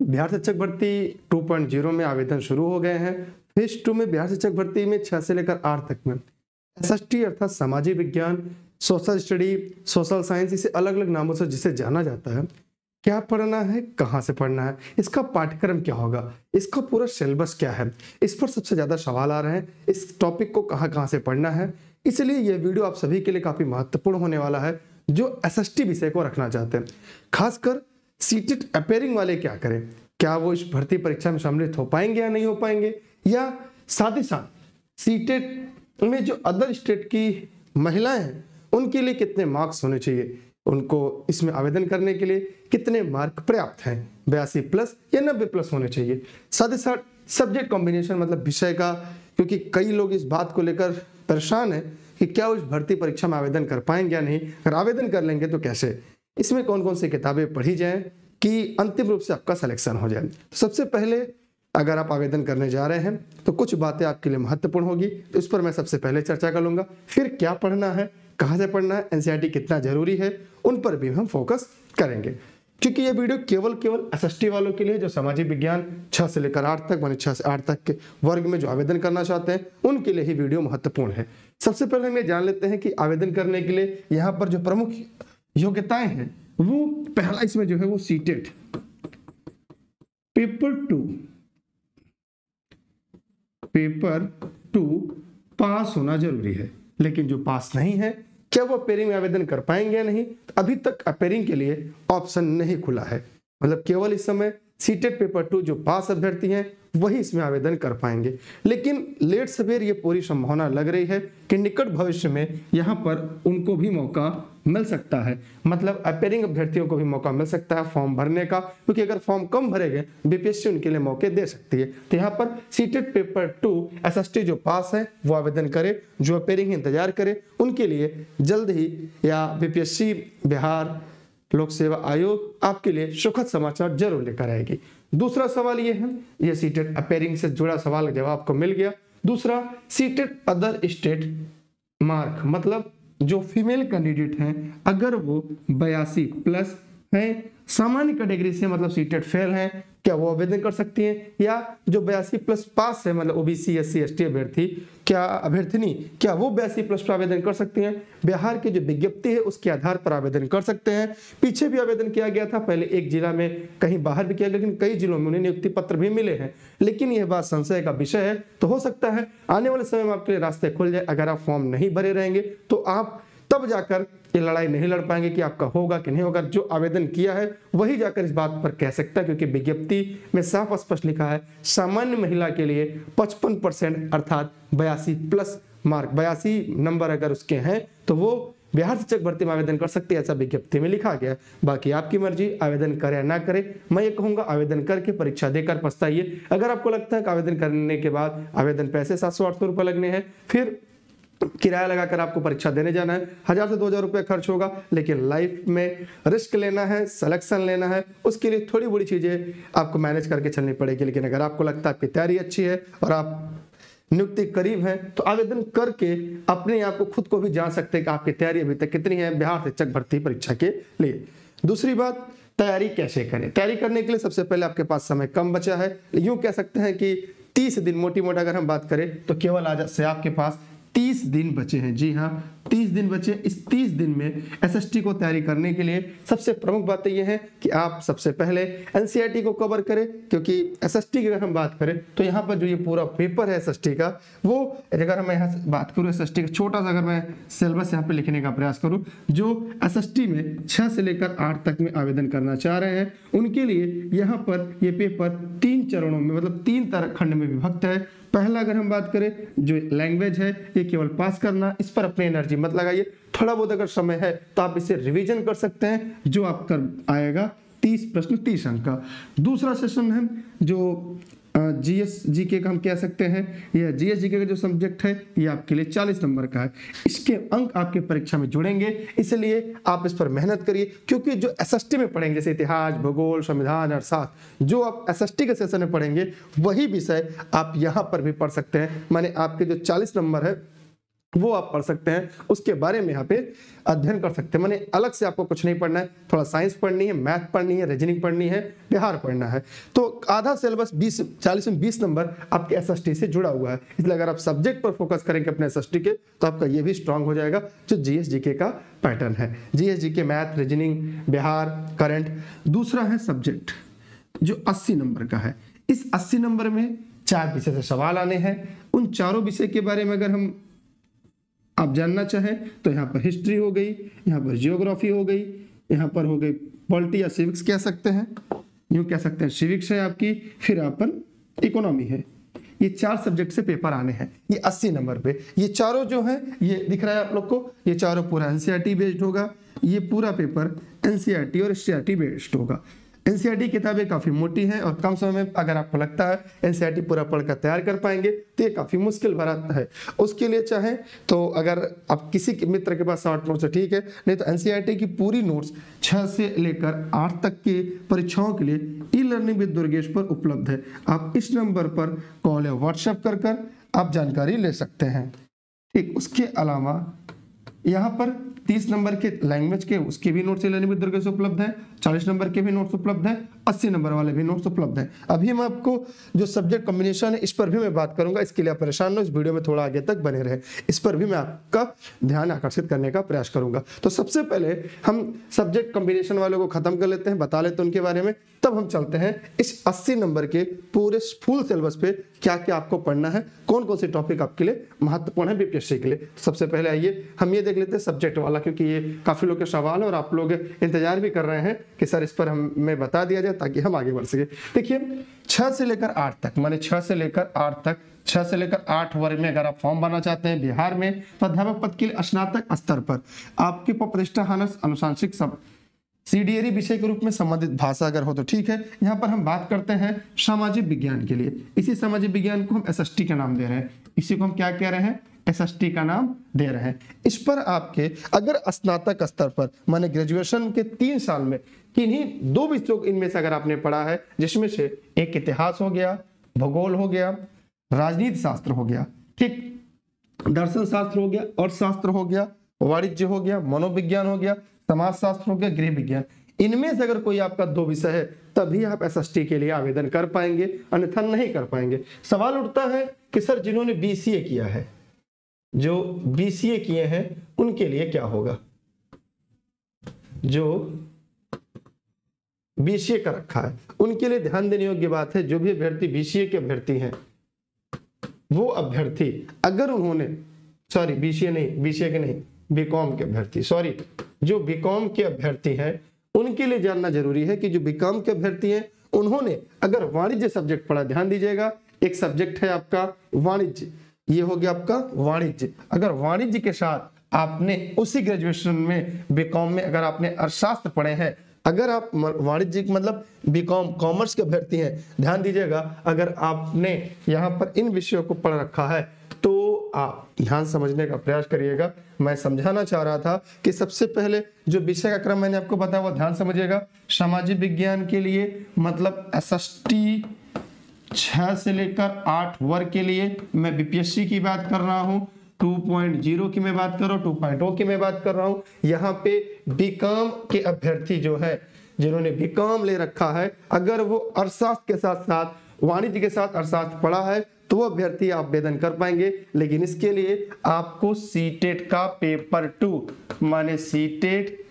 बिहार शिक्षक भर्ती 2.0 में आवेदन शुरू हो गए हैं। फ़ेज़ टू में बिहार शिक्षक भर्ती में छह से लेकर आठ तक में। एस अर्थात सामाजिक विज्ञान सोशल स्टडी सोशल साइंस इसे अलग अलग नामों से जिसे जाना जाता है। क्या पढ़ना है, कहाँ से पढ़ना है, इसका पाठ्यक्रम क्या होगा, इसका पूरा सिलेबस क्या है, इस पर सबसे ज़्यादा सवाल आ रहे हैं, इस टॉपिक को कहाँ कहाँ से पढ़ना है। इसलिए यह वीडियो आप सभी के लिए काफ़ी महत्वपूर्ण होने वाला है, जो एसएसटी विषय को रखना चाहते हैं। खासकर सीटेड अपेयरिंग वाले क्या करें? क्या वो इस भर्ती परीक्षा में सम्मिलित हो पाएँगे या नहीं हो पाएँगे? या साथ ही साथ सीटेड में जो अदर स्टेट की महिलाएँ हैं, उनके लिए कितने मार्क्स होने चाहिए? उनको इसमें आवेदन करने के लिए कितने मार्क पर्याप्त हैं? बयासी प्लस या नब्बे प्लस होने चाहिए? साथ ही साथ सब्जेक्ट कॉम्बिनेशन मतलब विषय का, क्योंकि कई लोग इस बात को लेकर परेशान है कि क्या उस भर्ती परीक्षा में आवेदन कर पाएँगे या नहीं? अगर आवेदन कर लेंगे तो कैसे? इसमें कौन कौन सी किताबें पढ़ी जाएँ कि अंतिम रूप से आपका सिलेक्शन हो जाए? तो सबसे पहले अगर आप आवेदन करने जा रहे हैं तो कुछ बातें आपके लिए महत्वपूर्ण होगी। तो इस पर मैं सबसे पहले चर्चा कर लूँगा। फिर क्या पढ़ना है, कहाँ से पढ़ना है एनसीईआरटी कितना ज़रूरी है, उन पर भी हम फोकस करेंगे। क्योंकि ये वीडियो केवल केवल एस वालों के लिए, जो सामाजिक विज्ञान छह से लेकर आठ तक, मानी छह से आठ तक के वर्ग में जो आवेदन करना चाहते हैं, उनके लिए ही वीडियो महत्वपूर्ण है। सबसे पहले हम ये जान लेते हैं कि आवेदन करने के लिए यहाँ पर जो प्रमुख योग्यताएँ हैं। वो पहला इसमें जो है वो CTET paper two paper two pass होना ज़रूरी है। लेकिन जो पास नहीं है, क्या वो अपेयरिंग में आवेदन कर पाएँगे या नहीं? अभी तक अपेयरिंग के लिए ऑप्शन नहीं खुला है। मतलब केवल इस समय सीटेड पेपर टू जो पास अभ्यर्थी हैं वही इसमें आवेदन कर पाएँगे। लेकिन लेट सवेर ये पूरी संभावना लग रही है कि निकट भविष्य में यहाँ पर उनको भी मौका मिल सकता है। मतलब अपेयरिंग अभ्यर्थियों को भी मौका मिल सकता है फॉर्म भरने का, क्योंकि अगर फॉर्म कम भरेंगे बीपीएससी उनके लिए मौके दे सकती है। तो यहाँ पर सीटेड पेपर टू एस जो पास है, वो आवेदन करे, जो अपेयरिंग इंतज़ार करे, उनके लिए जल्द ही या बीपीएससी बिहार लोक सेवा आयोग आपके लिए सुखद समाचार ज़रूर लेकर आएगी। दूसरा सवाल ये है, ये सीटेड अपेयरिंग से जुड़ा सवाल जवाब आपको मिल गया। दूसरा सीटेड अदर स्टेट मार्क मतलब जो फीमेल कैंडिडेट हैं, अगर वो बयासी प्लस हैं, सामान्य कैटेगरी से मतलब सीटेड फेल हैं क्या वो आवेदन कर सकती हैं? या जो बयासी प्लस पास है मतलब OBC S C S T अभ्यर्थी, क्या अभ्यर्थिनी, क्या वो बयासी प्लस पर आवेदन कर सकती हैं? बिहार की जो विज्ञप्ति है, उसके आधार पर आवेदन कर सकते हैं। पीछे भी आवेदन किया गया था, पहले एक जिला में, कहीं बाहर भी किया गया, लेकिन कई जिलों में उन्हें नियुक्ति पत्र भी मिले हैं। लेकिन यह बात संशय का विषय है तो हो सकता है, आने वाले समय में आपके लिए रास्ते खुल जाए, अगर आप फॉर्म नहीं भरे रहेंगे तो आप तब जाकर ये लड़ाई नहीं लड़ पाएँगे कि आपका होगा कि नहीं होगा, जो आवेदन किया है, वही जाकर इस बात पर कह सकता है, क्योंकि विज्ञप्ति में साफ़ स्पष्ट लिखा है, सामान्य महिला के लिए 55 परसेंट अर्थात बयासी प्लस मार्क, बयासी नंबर अगर उसके हैं तो वो बिहार शिक्षक भर्ती में आवेदन कर सकते हैं, ऐसा विज्ञप्ति में लिखा गया। बाकी आपकी मर्ज़ी, आवेदन करे या ना करे, मैं ये कहूँगा आवेदन करके परीक्षा देकर पछताइए। अगर आपको लगता है कि आवेदन करने के बाद आवेदन पैसे सात सौ आठ सौ रुपए लगने हैं, फिर किराया लगाकर आपको परीक्षा देने जाना है। हज़ार से दो हज़ार रुपये खर्च होगा, लेकिन लाइफ में रिस्क लेना है सिलेक्शन लेना है, उसके लिए थोड़ी बड़ी चीज़ें आपको मैनेज करके चलनी पड़ेगी। लेकिन अगर आपको लगता है आपकी तैयारी अच्छी है और आप नियुक्ति करीब है तो आवेदन करके अपने आप को खुद को भी जान सकते हैं कि आपकी तैयारी अभी तक कितनी है, बिहार शिक्षक भर्ती परीक्षा के लिए। दूसरी बात, तैयारी कैसे करें? तैयारी करने के लिए सबसे पहले आपके पास समय कम बचा है। यूँ कह सकते हैं कि तीस दिन मोटी मोटा अगर हम बात करें तो केवल आज से आपके पास तीस दिन बचे हैं। जी हाँ तीस दिन बचे इस तीस दिन में एसएसटी को तैयारी करने के लिए सबसे प्रमुख बात यह है कि आप सबसे पहले एनसीईआरटी को कवर करें, क्योंकि एसएसटी की अगर हम बात करें तो यहाँ पर जो ये पूरा पेपर है एसएसटी का, वो अगर मैं यहाँ बात करूँ एस का, छोटा सा अगर मैं सिलेबस यहाँ पे लिखने का प्रयास करूँ, जो एसएसटी में छह से लेकर आठ तक में आवेदन करना चाह रहे हैं, उनके लिए यहाँ पर ये पेपर तीन चरणों में मतलब तीन खंड में विभक्त है। पहला अगर हम बात करें, जो लैंग्वेज है, ये केवल पास करना, इस पर अपनी एनर्जी मत लगाइए। थोड़ा बहुत अगर समय है तो आप इसे रिवीजन कर सकते हैं, जो आप कर आएगा तीस प्रश्न, तीस अंक का। दूसरा सेशन है, जो जीएस जीके का हम कह सकते हैं। यह जीएस जीके का जो सब्जेक्ट है ये आपके लिए 40 नंबर का है। इसके अंक आपके परीक्षा में जुड़ेंगे, इसलिए आप इस पर मेहनत करिए, क्योंकि जो एस एस टी में पढ़ेंगे, जैसे इतिहास, भूगोल, संविधान और अर्थशास्त्र जो आप एस एस टी के सेशन में पढ़ेंगे, वही विषय आप यहाँ पर भी पढ़ सकते हैं। माने आपके जो चालीस नंबर है वो आप पढ़ सकते हैं। उसके बारे में यहाँ पे अध्ययन कर सकते हैं। मैंने अलग से आपको कुछ नहीं पढ़ना है। थोड़ा साइंस पढ़नी है, मैथ पढ़नी है, रीजनिंग पढ़नी है, बिहार पढ़ना है। तो आधा सिलेबस 20 40 में 20 नंबर आपके एस से जुड़ा हुआ है। इसलिए अगर आप सब्जेक्ट पर फोकस करेंगे अपने एस के तो आपका ये भी स्ट्रांग हो जाएगा, जो जी के पैटर्न है। जी के मैथ, रीजनिंग, बिहार, करंट। दूसरा है सब्जेक्ट, जो अस्सी नंबर का है। इस अस्सी नंबर में चार विषय से सवाल आने हैं। उन चारों विषय के बारे में अगर हम आप जानना चाहें तो यहाँ पर हिस्ट्री हो गई, यहाँ पर जियोग्राफी हो गई, यहाँ पर हो गई पॉलिटी या सिविक्स कह सकते हैं। यूँ कह सकते हैं सिविक्स है आपकी, फिर यहाँ पर इकोनॉमी है। ये चार सब्जेक्ट से पेपर आने हैं, ये 80 नंबर पे। ये चारों जो है, ये दिख रहा है आप लोग को, ये चारों पूरा एनसीईआरटी बेस्ड होगा, ये पूरा पेपर एनसीईआरटी और एससीईआरटी बेस्ड होगा। एनसीईआरटी किताबें काफ़ी मोटी हैं और कम समय में अगर आपको लगता है एनसीईआरटी पूरा पढ़कर तैयार कर पाएँगे तो ये काफ़ी मुश्किल भरा है। उसके लिए चाहे तो अगर आप किसी मित्र के पास शॉर्ट नोट्स ठीक है, नहीं तो एनसीईआरटी की पूरी नोट्स छह से लेकर आठ तक के परीक्षाओं के लिए ई लर्निंग विद दुर्गेश पर उपलब्ध है। आप इस नंबर पर कॉल या व्हाट्सएप कर कर आप जानकारी ले सकते हैं। ठीक, उसके अलावा यहाँ पर तीस नंबर के लैंग्वेज के, उसके भी नोट्स लेने में दुर्गे से उपलब्ध है, चालीस नंबर के भी नोट्स उपलब्ध है, अस्सी नंबर वाले भी नोट्स उपलब्ध है। अभी मैं आपको जो सब्जेक्ट कॉम्बिनेशन है, इस पर भी मैं बात करूँगा, इसके लिए परेशान हो, इस वीडियो में थोड़ा आगे तक बने रहे। इस पर भी मैं आपका ध्यान आकर्षित करने का प्रयास करूँगा। तो सबसे पहले हम सब्जेक्ट कॉम्बिनेशन वालों को खत्म कर लेते हैं, बता लेते हैं उनके बारे में। तब हम चलते हैं इस अस्सी नंबर के पूरे फुल सिलेबस पे क्या क्या आपको पढ़ना है कौन कौन से टॉपिक आपके लिए महत्वपूर्ण है बीपीएससी के लिए। सबसे पहले आइए, हम ये देख लेते हैं सब्जेक्ट वाला क्योंकि ये काफ़ी लोग के सवाल है और आप लोग इंतज़ार भी कर रहे हैं कि सर इस पर हमें बता दिया जाए ताकि हम आगे बढ़ सके। देखिए, छह से लेकर आठ तक, माने छह से लेकर आठ तक, छह से लेकर आठ वर्ग में अगर आप फॉर्म भरना चाहते हैं बिहार में तो अध्यापक पद के लिए स्नातक स्तर पर आपके प्रतिष्ठा हानस अनुशांसिक सब सीडीएरी विषय के रूप में संबंधित भाषा अगर हो तो ठीक है। यहाँ पर हम बात करते हैं सामाजिक विज्ञान के लिए। इसी सामाजिक विज्ञान को हम एस का नाम दे रहे हैं। इसी को हम क्या कह रहे हैं? एसएसटी का नाम दे रहे हैं। इस पर आपके, अगर स्नातक स्तर पर, माने ग्रेजुएशन के तीन साल में, किन्हीं दो विषयों इनमें से अगर आपने पढ़ा है, जिसमें से एक इतिहास हो गया, भूगोल हो गया, राजनीति शास्त्र हो गया, ठीक, दर्शन शास्त्र हो गया, और शास्त्र हो गया, वाणिज्य हो गया, मनोविज्ञान हो गया समाज शास्त्र हो गया, गृह विज्ञान, इनमें से अगर कोई आपका दो विषय है, तभी आप एसएसटी के लिए आवेदन कर पाएँगे, अन्यथा नहीं कर पाएँगे। सवाल उठता है कि सर जिन्होंने बीसीए किया है जो बीसीए किए हैं, उनके लिए क्या होगा? जो बीसीए का रखा है, उनके लिए ध्यान देने योग्य बात है, जो भी अभ्यर्थी बीसीए के अभ्यर्थी हैं, वो अभ्यर्थी, अगर उन्होंने सॉरी बीसीए नहीं बीसीए के नहीं बीकॉम के अभ्यर्थी सॉरी जो बीकॉम के अभ्यर्थी हैं, उनके लिए जानना ज़रूरी है कि जो बीकॉम के अभ्यर्थी हैं, उन्होंने, अगर वाणिज्य सब्जेक्ट पढ़ा, ध्यान दीजिएगा, एक सब्जेक्ट है आपका, वाणिज्य। ये हो गया आपका वाणिज्य। अगर वाणिज्य के साथ आपने उसी ग्रेजुएशन में बीकॉम में अगर आपने अर्थशास्त्र पढ़े हैं, अगर आप वाणिज्य मतलब बीकॉम कॉमर्स के अभ्यर्थी हैं, ध्यान दीजिएगा, अगर आपने यहाँ पर इन विषयों को पढ़ रखा है तो आप ध्यान समझने का प्रयास करिएगा। मैं समझाना चाह रहा था कि सबसे पहले जो विषय का क्रम मैंने आपको बताया, वो ध्यान समझिएगा। सामाजिक विज्ञान के लिए मतलब एस छह से लेकर आठ वर्ग के लिए मैं बीपीएससी की बात कर रहा हूँ 2.0 की मैं बात कर रहा हूँ 2.0 की मैं बात कर रहा हूँ। यहाँ पे बीकॉम के अभ्यर्थी जो है, जिन्होंने बीकॉम ले रखा है, अगर वो अर्थशास्त्र के साथ साथ, वाणिज्य के साथ अर्थशास्त्र पढ़ा है तो वो अभ्यर्थी आप आवेदन कर पाएँगे। लेकिन इसके लिए आपको सीटेट का पेपर टू माने सीटेट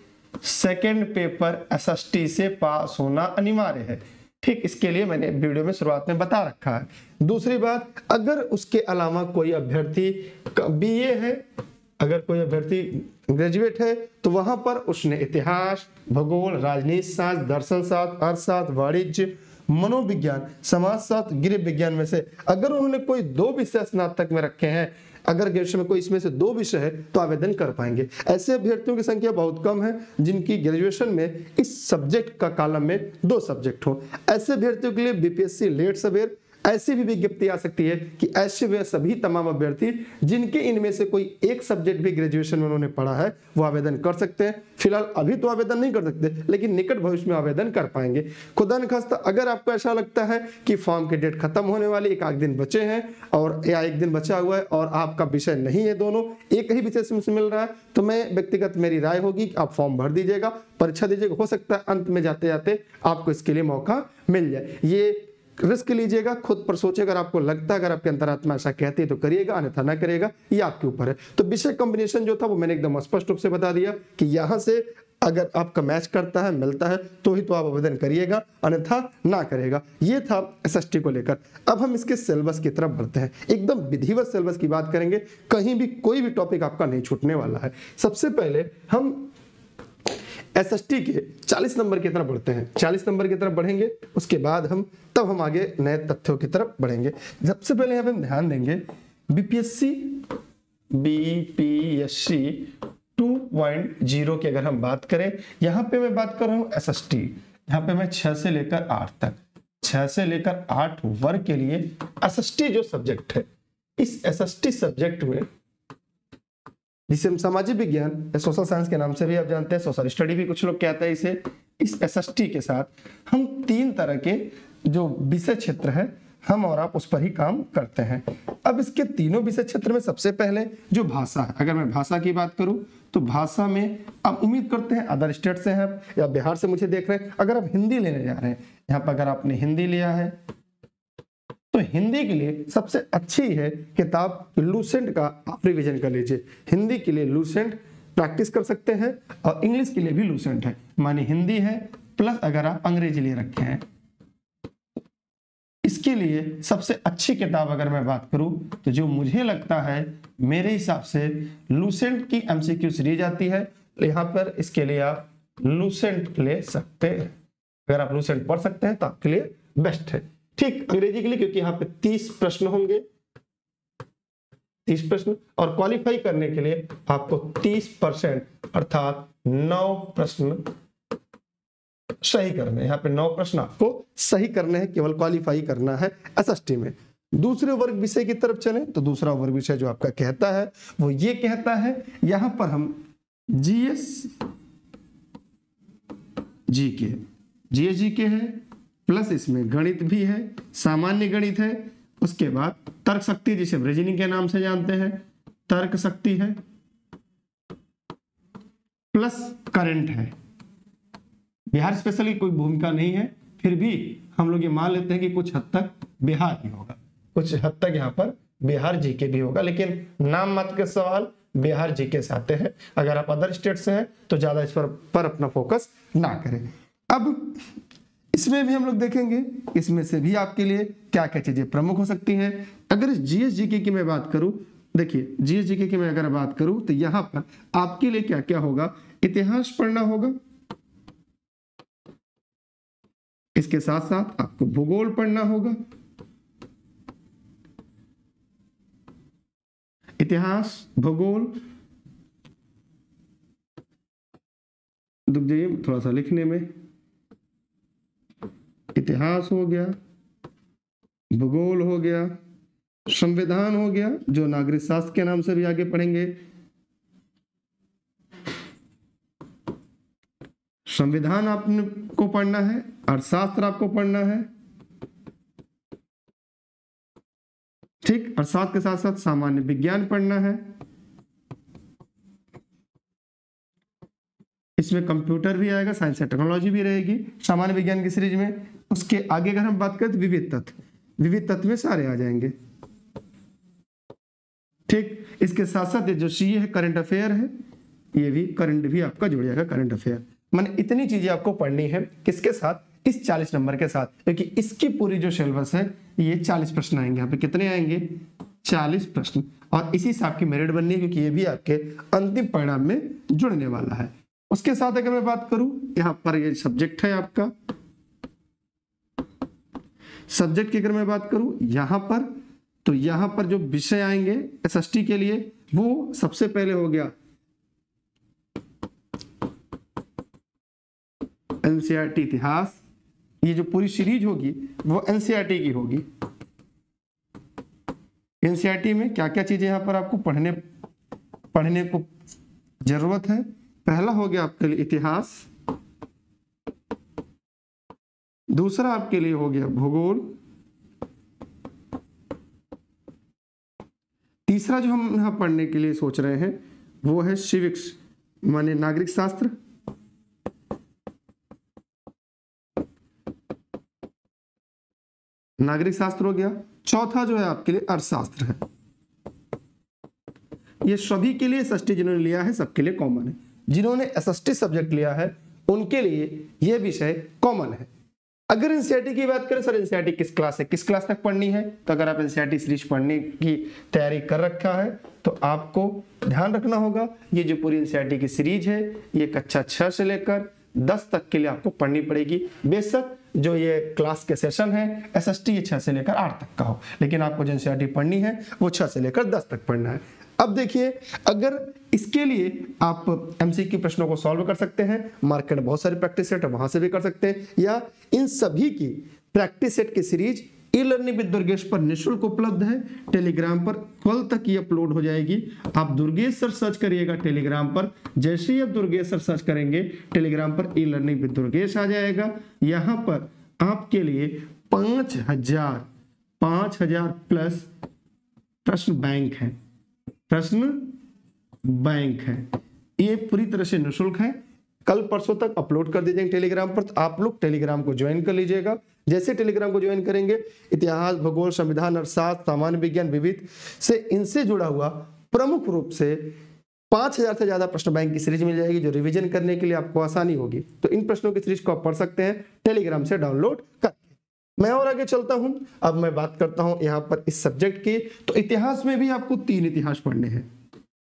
सेकेंड पेपर एसएसटी से पास होना अनिवार्य है। ठीक इसके लिए मैंने वीडियो में शुरुआत में बता रखा है। दूसरी बात, अगर उसके अलावा कोई अभ्यर्थी बीए है, अगर कोई अभ्यर्थी ग्रेजुएट है तो वहाँ पर उसने इतिहास, भूगोल, राजनीति शास्त्र दर्शन शास्त्र अर्थशास्त्र वाणिज्य, मनोविज्ञान, समाज शास्त्र गृह विज्ञान में से अगर उन्होंने कोई दो विषय स्नातक में रखे हैं अगर ग्रेजुएशन में कोई इसमें से दो विषय है तो आवेदन कर पाएँगे। ऐसे अभ्यर्थियों की संख्या बहुत कम है, जिनकी ग्रेजुएशन में इस सब्जेक्ट का कालम में दो सब्जेक्ट हो। ऐसे अभ्यर्थियों के लिए बीपीएससी लेट सवेर ऐसी भी विज्ञप्ति आ सकती है कि ऐसे वे सभी तमाम अभ्यर्थी, जिनके इनमें से कोई एक सब्जेक्ट भी ग्रेजुएशन में उन्होंने पढ़ा है, वो आवेदन कर सकते हैं। फ़िलहाल अभी तो आवेदन नहीं कर सकते, लेकिन निकट भविष्य में आवेदन कर पाएँगे। खुदा नखास्ता अगर आपको ऐसा लगता है कि फॉर्म की डेट खत्म होने वाली, एक आध दिन बचे हैं, और या एक दिन बचा हुआ है, और आपका विषय नहीं है दोनों, एक ही विषय से मिल रहा है तो मैं व्यक्तिगत मेरी राय होगी कि आप फॉर्म भर दीजिएगा, परीक्षा दीजिएगा। हो सकता है अंत में जाते जाते आपको इसके लिए मौका मिल जाए। ये रिस्क लीजिएगा, खुद पर सोचे अगर आपको लगता है, अगर आपके अंतरात्मा ऐसा कहती है तो करिएगा, अन्यथा ना करेगा ये आपके ऊपर है। तो विषय कॉम्बिनेशन जो था, वो मैंने एकदम स्पष्ट रूप से बता दिया कि यहाँ से अगर आपका मैच करता है, मिलता है तो ही तो आप आवेदन करिएगा, अन्यथा ना करेगा ये था एस को लेकर। अब हम इसके सिलेबस की तरफ़ बढ़ते हैं। एकदम विधिवत सिलेबस की बात करेंगे, कहीं भी कोई भी टॉपिक आपका नहीं छूटने वाला है। सबसे पहले हम एसएसटी के 40 नंबर की तरफ़ बढ़ते हैं। 40 नंबर की तरफ़ बढ़ेंगे, उसके बाद हम, तब हम आगे नए तथ्यों की तरफ़ बढ़ेंगे। सबसे पहले यहाँ पे हम ध्यान देंगे बीपीएससी बीपीएससी 2.0 की अगर हम बात करें, यहाँ पे मैं बात कर रहा हूँ एस एस टी यहाँ पे मैं छह से लेकर आठ तक, छह से लेकर आठ वर्ग के लिए एसएसटी जो सब्जेक्ट है, इस एस सब्जेक्ट में जिसे हम सामाजिक विज्ञान या सोशल साइंस के नाम से भी आप जानते हैं सोशल स्टडी भी कुछ लोग कहते हैं इसे। इस एसएसटी के साथ हम तीन तरह के जो विषय क्षेत्र है, हम और आप उस पर ही काम करते हैं। अब इसके तीनों विषय क्षेत्र में सबसे पहले जो भाषा है, अगर मैं भाषा की बात करूँ तो भाषा में आप उम्मीद करते हैं अदर स्टेट से हैं या बिहार से मुझे देख रहे हैं। अगर आप हिंदी लेने जा रहे हैं, यहाँ पर अगर आपने हिंदी लिया है तो हिंदी के लिए सबसे अच्छी है किताब लूसेंट का आप रिविजन कर लीजिए। हिंदी के लिए लूसेंट प्रैक्टिस कर सकते हैं और इंग्लिश के लिए भी लूसेंट है। माने हिंदी है प्लस अगर आप अंग्रेज़ी लिए रखे हैं। इसके लिए सबसे अच्छी किताब अगर मैं बात करूँ तो जो मुझे लगता है, मेरे हिसाब से लूसेंट की एमसीक्यू सीरीज़ आती है। यहाँ पर इसके लिए आप लूसेंट ले सकते हैं। अगर आप लूसेंट पढ़ सकते हैं तो आपके लिए बेस्ट है। ठीक, अंग्रेज़ी के लिए, क्योंकि यहाँ पे तीस प्रश्न होंगे। तीस प्रश्न, और क्वालिफाई करने के लिए आपको तीस परसेंट अर्थात नौ प्रश्न सही करने यहाँ पे नौ प्रश्न आपको सही करने हैं, केवल क्वालिफाई करना है एस में। दूसरे वर्ग विषय की तरफ़ चले तो दूसरा वर्ग विषय जो आपका कहता है, वो ये कहता है, यहाँ पर हम जीएस जी के जीएस जी के है प्लस इसमें गणित भी है सामान्य गणित है उसके बाद तर्क शक्ति जिसे रीजनिंग के नाम से जानते हैं तर्क शक्ति है प्लस करंट है। बिहार स्पेशली कोई भूमिका नहीं है फिर भी हम लोग ये मान लेते हैं कि कुछ हद तक बिहार ही होगा। कुछ हद तक यहाँ पर बिहार जीके भी होगा लेकिन नाम मत के सवाल बिहार जीके से आते हैं। अगर आप अदर स्टेट से हैं तो ज़्यादा इस पर, पर अपना फोकस ना करें। अब इसमें भी हम लोग देखेंगे, इसमें से भी आपके लिए क्या क्या चीज़ें प्रमुख हो सकती हैं। अगर इस जीएस जीके की मैं बात करूँ, देखिए जीएस जीके की मैं अगर बात करूँ तो यहाँ पर आपके लिए क्या क्या होगा? इतिहास पढ़ना होगा। इसके साथ साथ आपको भूगोल पढ़ना होगा। इतिहास, भूगोल। दुख जाइए थोड़ा सा लिखने में। इतिहास हो गया, भूगोल हो गया, संविधान हो गया, जो नागरिक शास्त्र के नाम से भी आगे पढ़ेंगे। संविधान आपको पढ़ना है अर्थशास्त्र आपको पढ़ना है। ठीक अर्थशास्त्र के साथ साथ सामान्य विज्ञान पढ़ना है। इसमें कंप्यूटर भी आएगा, साइंस एंड टेक्नोलॉजी भी रहेगी। सामान्य विज्ञान की सीरीज़ में उसके आगे अगर हम बात करें तो विविध तत्व विविध तत्व में सारे आ जाएँगे। ठीक? इसके साथ साथ जो सी है करंट अफेयर है, ये भी करंट भी आपका जुड़ जाएगा करंट अफेयर मैंने इतनी चीज़ें आपको पढ़नी है, किसके साथ? इस 40 नंबर के साथ। क्योंकि इसकी पूरी जो सिलेबस है, ये 40 प्रश्न आएँगे। यहाँ पे कितने आएँगे? 40 प्रश्न। और इसी से आपकी मेरिट बननी है, क्योंकि ये भी आपके अंतिम परिणाम में जुड़ने वाला है। उसके साथ अगर मैं बात करूँ, यहाँ पर ये सब्जेक्ट है आपका। सब्जेक्ट की अगर मैं बात करूँ, यहाँ पर तो यहाँ पर जो विषय आएँगे एसएसटी के लिए, वो सबसे पहले हो गया एनसीआरटी इतिहास। ये जो पूरी सीरीज़ होगी, वो एनसीआरटी की होगी। एनसीईआरटी में क्या क्या चीज़ें यहाँ पर आपको पढ़ने पढ़ने को ज़रूरत है? पहला हो गया आपके लिए इतिहास। दूसरा आपके लिए हो गया भूगोल। तीसरा जो हम यहाँ पढ़ने के लिए सोच रहे हैं, वो है सिविक्स माने नागरिक शास्त्र। नागरिक शास्त्र हो गया। चौथा जो है आपके लिए अर्थशास्त्र है। ये सभी के लिए एस जिन्होंने लिया है, सबके लिए कॉमन है। जिन्होंने सब्जेक्ट लिया है, उनके लिए यह विषय कॉमन है। अगर एनसीआरटी की बात करें, सर एनसीआरटी किस क्लास है किस क्लास तक पढ़नी है? तो अगर आप एनसीआरटी सीरीज़ पढ़ने की तैयारी कर रखा है तो आपको ध्यान रखना होगा, ये जो पूरी एनसीआरटी की सीरीज़ है, ये कक्षा छह से लेकर दस तक के लिए आपको पढ़नी पड़ेगी। बेशक जो ये क्लास के सेशन है एस एस टी छह से लेकर आठ तक का हो, लेकिन आपको जो एनसीआरटी पढ़नी है, वो छह से लेकर दस तक पढ़ना है। अब देखिए, अगर इसके लिए आप एमसीक्यू प्रश्नों को सॉल्व कर सकते हैं मार्केट बहुत सारे प्रैक्टिस सेट है वहाँ से भी कर सकते हैं, या इन सभी की प्रैक्टिस सेट की series e learning with Durgesh पर निःशुल्क उपलब्ध है। टेलीग्राम पर कल तक ये अपलोड हो जाएगी। आप दुर्गेश सर सर्च करिएगा टेलीग्राम पर। जैसे ही आप दुर्गेश सर सर्च करेंगे टेलीग्राम पर ई लर्निंग विद दुर्गेश आ जाएगा। यहाँ पर आपके लिए पाँच हज़ार पाँच हज़ार प्लस प्रश्न बैंक है। प्रश्न बैंक है। ये पूरी तरह से निःशुल्क है। कल परसों तक अपलोड कर दीजिएगा टेलीग्राम पर तो आप लोग टेलीग्राम को ज्वाइन कर लीजिएगा। जैसे टेलीग्राम को ज्वाइन करेंगे, इतिहास, भूगोल, संविधान, अर्थशास्त्र, सामान्य विज्ञान, विविध से इनसे जुड़ा हुआ प्रमुख रूप से पाँच हज़ार से ज़्यादा प्रश्न बैंक की सीरीज़ मिल जाएगी, जो रिवीजन करने के लिए आपको आसानी होगी। तो इन प्रश्नों की सीरीज़ को आप पढ़ सकते हैं, टेलीग्राम से डाउनलोड कर मैं और आगे चलता हूँ। अब मैं बात करता हूँ यहाँ पर इस सब्जेक्ट की। तो इतिहास में भी आपको तीन इतिहास पढ़ने हैं।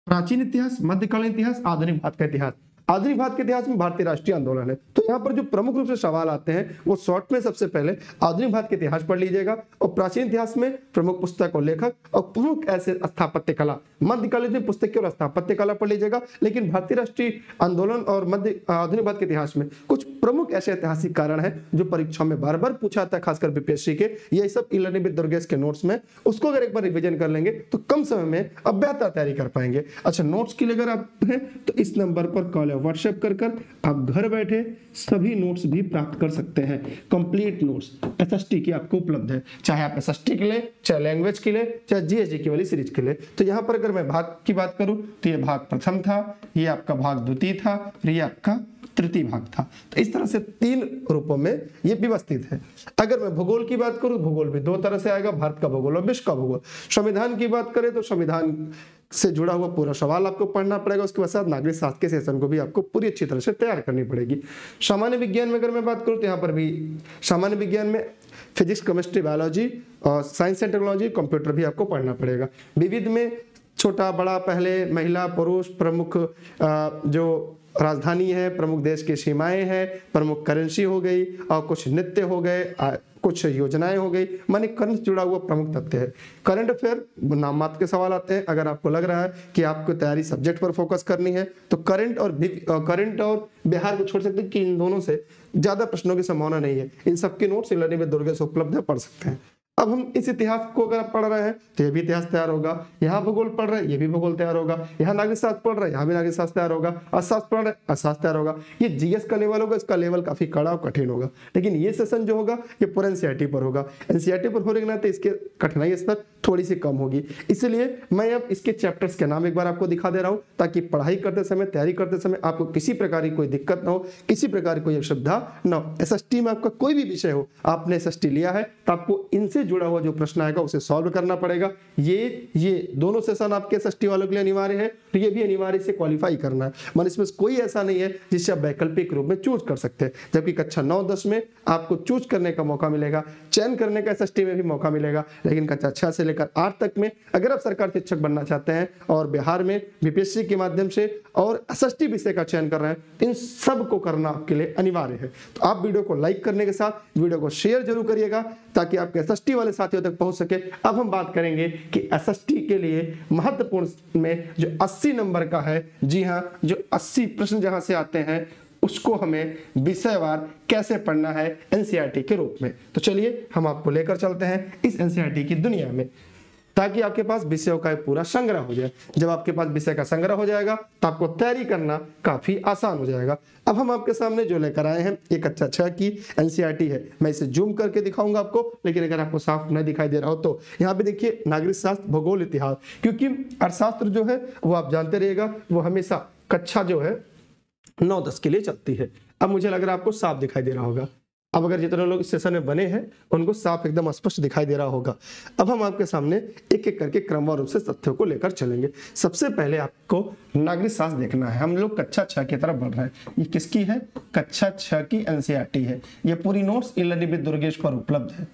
प्राचीन इतिहास मध्यकालीन इतिहास आधुनिक भारत का इतिहास। आधुनिक भारत के इतिहास में भारतीय राष्ट्रीय आंदोलन है। तो यहाँ पर जो प्रमुख रूप से सवाल आते हैं, वो शॉर्ट में सबसे पहले आधुनिक भारत के इतिहास पढ़ लीजिएगा और प्राचीन इतिहास में प्रमुख पुस्तक और लेखक और प्रमुख ऐसे स्थापत्य कला मध्यकालीन में पुस्तक और स्थापत्य कला पढ़ लीजिएगा। लेकिन भारतीय राष्ट्रीय आंदोलन और मध्य, आधुनिक भारत के इतिहास में कुछ प्रमुख ऐसे ऐतिहासिक कारण है जो परीक्षा में बार बार पूछा जाता है, खासकर बीपीएससी के। ये सब ई लर्निंग दुर्गेश के नोट्स में, उसको अगर एक बार रिविजन कर लेंगे तो कम समय में अब बेहतर तैयारी कर पाएँगे। अच्छा नोट्स के लिए अगर आप हैं तो इस नंबर पर कॉल व्हाट्सएप कर कर आप घर बैठे सभी नोट्स भी प्राप्त कर सकते हैं। कंप्लीट नोट्स एस की आपको उपलब्ध है। चाहे आप एस के लिए, चाहे लैंग्वेज के लिए, चाहे जीएसजी की वाली सीरीज़ के लिए। तो यहाँ पर अगर मैं भाग की बात करूँ तो ये भाग प्रथम था, ये आपका भाग द्वितीय था, और ये आपका तृतीय भाग था। तो इस तरह से तीन रूपों में ये व्यवस्थित है। अगर मैं भूगोल की बात करूँ, भूगोल भी दो तरह से आएगा, भारत का भूगोल और विश्व का भूगोल। संविधान की बात करें तो संविधान से जुड़ा हुआ पूरा सवाल आपको पढ़ना पड़ेगा। उसके बाद नागरिक शास्त्र के सेशन को भी आपको पूरी अच्छी तरह से तैयार करनी पड़ेगी। सामान्य विज्ञान में अगर मैं बात करूँ तो यहाँ पर भी सामान्य विज्ञान में फिजिक्स केमिस्ट्री बायोलॉजी और साइंस एंड टेक्नोलॉजी कंप्यूटर भी आपको पढ़ना पड़ेगा। विविध में छोटा, बड़ा, पहले, महिला, पुरुष, प्रमुख जो राजधानी है, प्रमुख देश की सीमाएँ हैं, प्रमुख करेंसी हो गई और कुछ नृत्य हो गए कुछ योजनाएँ हो गई। मानी करंट जुड़ा हुआ प्रमुख तथ्य है। करंट अफेयर नाम मात्र के सवाल आते हैं। अगर आपको लग रहा है कि आपको तैयारी सब्जेक्ट पर फोकस करनी है तो करंट और करंट और बिहार को छोड़ सकते हैं कि इन दोनों से? ज़्यादा प्रश्नों की संभावना नहीं है। इन सबके नोट्स लर्निंग में दुर्गे से उपलब्ध है, पढ़ सकते हैं। अब हम इस इतिहास को अगर पढ़ रहे हैं तो ये भी इतिहास तैयार होगा। यहाँ भूगोल पढ़ रहे हैं ये भी भूगोल तैयार होगा। यहाँ नागरिक शास्त्र पढ़ रहे हैं, यहाँ भी नागरिक शास्त्र तैयार होगा। अर्थशास्त्र पढ़ रहे हैं, अर्थशास्त्र तैयार होगा। ये जीएस का लेवल होगा, इसका लेवल काफ़ी कड़ा और कठिन होगा। लेकिन ये सेशन जो होगा, ये पूरा एनसीआरटी पर होगा। एनसीआरटी पर होने के नाते इसके कठिनाई स्तर थोड़ी सी कम होगी। इसलिए मैं अब इसके चैप्टर्स के नाम एक बार आपको दिखा दे रहा हूँ, ताकि पढ़ाई करते समय, तैयारी करते समय आपको किसी प्रकार की कोई दिक्कत ना हो, किसी प्रकार की कोई असुविधा न हो। एस में आपका कोई भी विषय हो, आपने एसएसटी लिया है तो आपको इनसे जुड़ा हुआ जो प्रश्न आएगा उसे सॉल्व करना पड़ेगा। ये ये दोनों सेशन आपके एस वालों के लिए अनिवार्य है तो ये भी अनिवार्य से क्वालिफाई करना है। मान इसमें कोई ऐसा नहीं है जिससे आप वैकल्पिक रूप में चूज़ कर सकते हैं। जबकि कक्षा नौ दस में आपको चूज़ करने का मौका मिलेगा, चयन करने का एस में भी मौका मिलेगा, लेकिन कक्षा छह से लेकर आठ तक में अगर आप सरकार शिक्षक बनना चाहते हैं और बिहार में बीपीएससी के माध्यम से और एस विषय का चयन कर रहे हैं, इन सबको करना आपके लिए अनिवार्य है। तो आप वीडियो को लाइक करने के साथ वीडियो को शेयर ज़रूर करिएगा ताकि आपके एस वाले साथियों तक पहुँच सके। अब हम बात करेंगे कि एसएसटी के लिए महत्वपूर्ण में जो 80 नंबर का है, जी हाँ जो 80 प्रश्न जहाँ से आते हैं, उसको हमें विषयवार कैसे पढ़ना है एनसीईआरटी के रूप में। तो चलिए, हम आपको लेकर चलते हैं इस एनसीईआरटी की दुनिया में। ताकि आपके पास विषयों का पूरा संग्रह हो जाए। जब आपके पास विषय का संग्रह हो जाएगा तो आपको तैयारी करना काफ़ी आसान हो जाएगा। अब हम आपके सामने जो लेकर आए हैं, एक अच्छा छह की एनसीईआरटी है। मैं इसे जूम करके दिखाऊँगा आपको, लेकिन अगर आपको साफ़ न दिखाई दे रहा हो तो यहाँ पे देखिए, नागरिक शास्त्र भूगोल इतिहास। क्योंकि अर्थशास्त्र जो है, वो आप जानते रहिएगा, वो हमेशा कक्षा जो है, नौ दस के लिए चलती है। अब मुझे लग रहा है आपको साफ़ दिखाई दे रहा होगा। अब अगर जितने लोग इस सेशन में बने हैं, उनको साफ़ एकदम स्पष्ट दिखाई दे रहा होगा। अब हम आपके सामने एक एक करके क्रमवार रूप से तथ्यों को लेकर चलेंगे। सबसे पहले आपको नागरिक शास्त्र देखना है। हम लोग कक्षा छह की तरफ़ बढ़ रहे हैं। ये किसकी है? कक्षा छह की एनसीआरटी है। ये पूरी नोट्स इलनिबित दुर्गेश पर उपलब्ध है।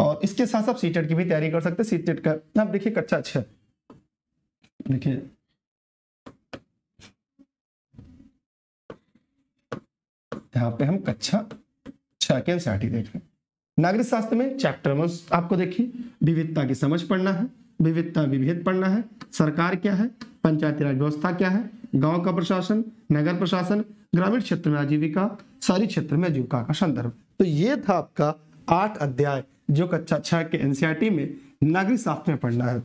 और इसके साथ साथ सीटेट की भी तैयारी कर सकते हैं। सीटेट का अब देखिए कक्षा छह। देखिए यहाँ पे हम कक्षा छह के एनसीआरटी देख रहे हैं नागरिक शास्त्र में चैप्टर वन आपको देखिए, विविधता की समझ पढ़ना है, विविधता विभेद पढ़ना है, सरकार क्या है, पंचायती राज व्यवस्था क्या है, गाँव का प्रशासन, नगर प्रशासन, ग्रामीण क्षेत्र में आजीविका, शहरी क्षेत्र में आजीविका का संदर्भ। तो ये था आपका आठ अध्याय जो कक्षा छह के एनसीआरटी में नागरिक शास्त्र में पढ़ना है।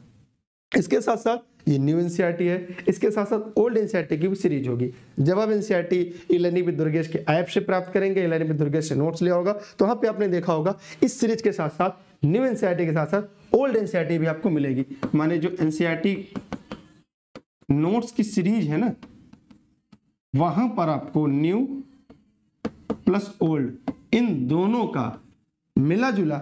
इसके साथ साथ ये न्यू एनसीआरटी है। इसके साथ साथ ओल्ड एनसीआरटी की भी सीरीज़ होगी। जब आप एनसीआरटी इलनी विद दुर्गेश के ऐप से प्राप्त करेंगे इलनी विद दुर्गेश से नोट्स लिया होगा तो वहाँ पे आपने देखा होगा, इस सीरीज़ के साथ साथ न्यू एनसीआरटी के साथ साथ ओल्ड एनसीआरटी भी आपको मिलेगी। माने जो एनसीआरटी नोट्स की सीरीज़ है ना, वहाँ पर आपको न्यू प्लस ओल्ड इन दोनों का मिला जुला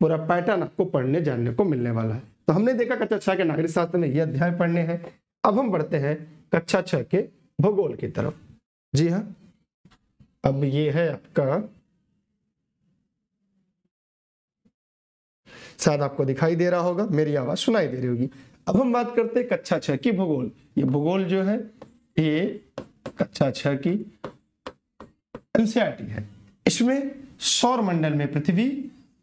पूरा पैटर्न आपको पढ़ने जानने को मिलने वाला है। तो हमने देखा कक्षा छह के नागरिक शास्त्र में ये अध्याय पढ़ने हैं। अब हम बढ़ते हैं कक्षा छह के भूगोल की तरफ़। जी हाँ अब ये है आपका। शायद आपको दिखाई दे रहा होगा, मेरी आवाज़ सुनाई दे रही होगी। अब हम बात करते हैं कक्षा छह की भूगोल। ये भूगोल जो है, ये कक्षा छह की एनसीआरटी है। इसमें सौर मंडल में पृथ्वी,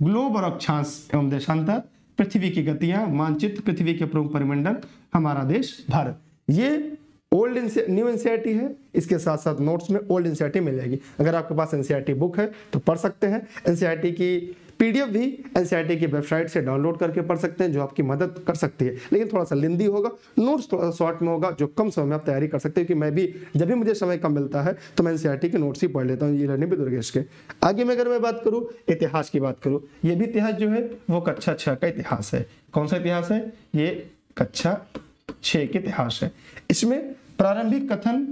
ग्लोब और अक्षांश एवं देशांतर पृथ्वी की गतियाँ, मानचित्र, पृथ्वी के प्रमुख परिमंडल, हमारा देश, भारत। ये ओल्ड न्यू एनसीआरटी है। इसके साथ साथ नोट्स में ओल्ड एनसीआरटी मिल जाएगी। अगर आपके पास एनसीआरटी बुक है तो पढ़ सकते हैं। एनसीआरटी की पीडीएफ भी एनसीआरटी की वेबसाइट से डाउनलोड करके पढ़ सकते हैं, जो आपकी मदद कर सकती है। लेकिन थोड़ा सा लिंदी होगा। नोट्स थोड़ा सा शॉर्ट में होगा, जो कम समय में आप तैयारी कर सकते हैं कि मैं भी, जब भी मुझे समय कम मिलता है तो मैं एनसीआरटी के नोट्स ही पढ़ लेता हूँ, ये लर्निंग दुर्गेश के। आगे में अगर मैं बात करूँ, इतिहास की बात करूँ, ये भी इतिहास जो है, वो कक्षा छः का इतिहास है। कौन सा इतिहास है? ये कक्षा छः के इतिहास है। इसमें प्रारंभिक कथन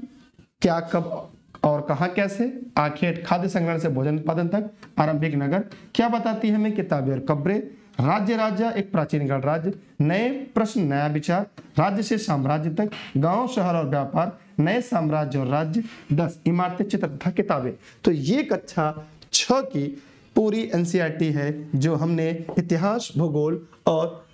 क्या, कब और कहा कैसे? आखिर खाद्य संग्रहण से भोजन उत्पादन तक, आरंभिक नगर। क्या बताती है हमें किताबें और कब्रें? राज्य राज्य, एक प्राचीन काल राज्य। नए प्रश्न, नया विचार। राज्य से साम्राज्य तक, गाँव, शहर और व्यापार। नए साम्राज्य और राज्य। दस इमारतें, चित्र तथा किताबें। तो ये कक्षा छ की पूरी एनसीईआरटी है, जो हमने इतिहास, भूगोल और